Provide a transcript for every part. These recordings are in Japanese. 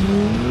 Mm-hmm.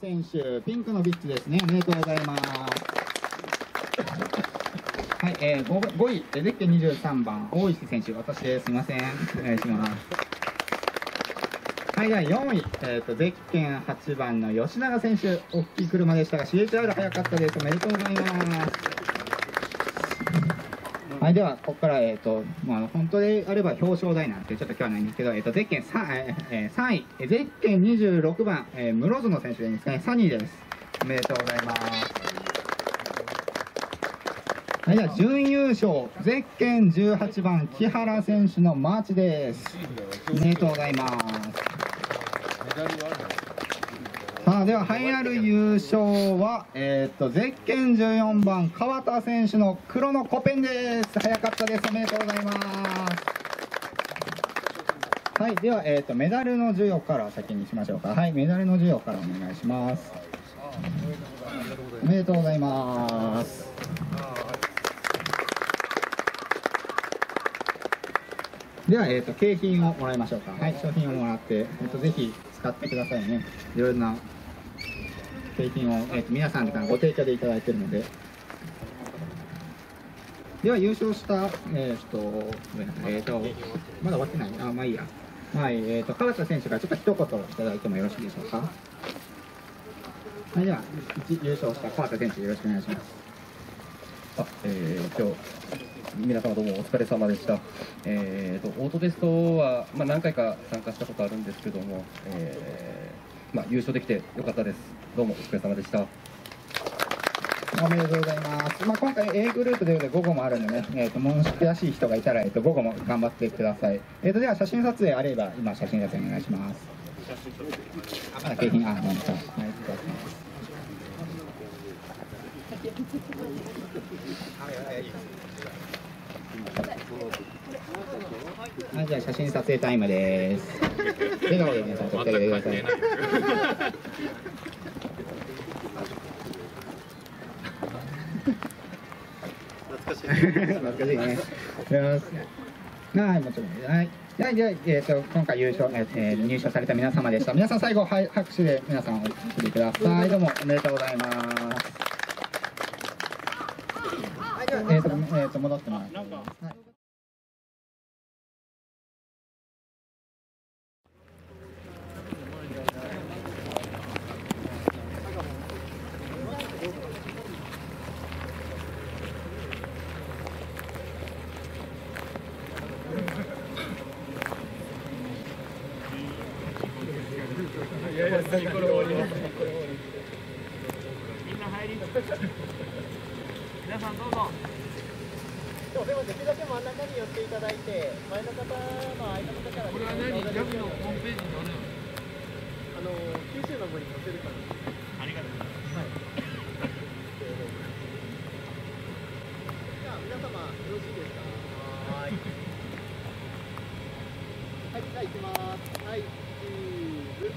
選手ピンクのビッチですねおめでとうございますはい、えー、5, 5位ゼッケン23番大石選手私ですすいませんお願いしますはい、では4位、えーと、ゼッケン8番の吉永選手、大きい車でしたが、CHR 早かったです。おめでとうございます。はい、では、ここから、えっ、ー、と、まあ、本当であれば表彰台なんてちょっと今日はないんですけど、えっ、ー、と、ゼッケン 3,、えー、3位、ゼッケン26番、えー、室園選手でいいですかね、サニーです。おめでとうございます。はい、では準優勝、ゼッケン18番、木原選手のマーチです。おめでとうございます。では栄えある優勝は、えーと、ゼッケン14番川田選手の黒のコペンです。早かったです。おめでとうございます。はいでは、えーと、メダルの授与から先にしましょうか。はいメダルの授与からお願いします。おめでとうございます。では、えーと、景品をもらいましょうか。はい商品をもらって、えーとぜひ使ってくださいね。いろいろな景品を、えーと、皆さんからご提供でいただいているので。では優勝したえっ、ー、とえっ、ー、とまだ終わってない。あまあいいや。はい、えーと、川田選手からちょっと一言いただいてもよろしいでしょうか。はいでは優勝した川田選手よろしくお願いします。あえー、今日皆様どうもお疲れ様でした。えーと、オートテストは、まあ、何回か参加したことあるんですけども、えー、まあ、優勝できてよかったです。どうもお疲れ様でした。おめでとうございます。まあ、今回 A グループということで午後もあるのでね、えーと、もし悔しい人がいたら、えーと、午後も頑張ってください。えーと、では写真撮影あれば今写真撮影お願いします。あ、まだ景品、あ、ごめんなさい。はい、はい、じゃあ写真撮影タイムです。笑顔で皆さん撮ってあげてください。懐かしい。懐かしいね。はい、もちろん。はい。はい、では、えっ、ー、と、今回優勝、えー、入賞された皆様でした。皆さん最後、はい、拍手で皆さんお送りください。どうもおめでとうございます。えっ、ー、と、えっ、ー、と、戻ってもらって。はいやいや、次これ終わります。みんな入り。皆さんどうぞ。でもできるだけ真ん中に寄っていただいて、前の方の間の方から。これは何、ジャムのホームページに載るあの九州の方に載せるから。ありがとうございます。はい。いきますはいチーズ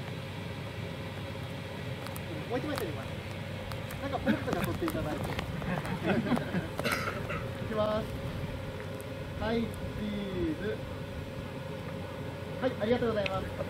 もう一枚取りますなんかポップが取っていただいていきますはいチーズはいありがとうございますお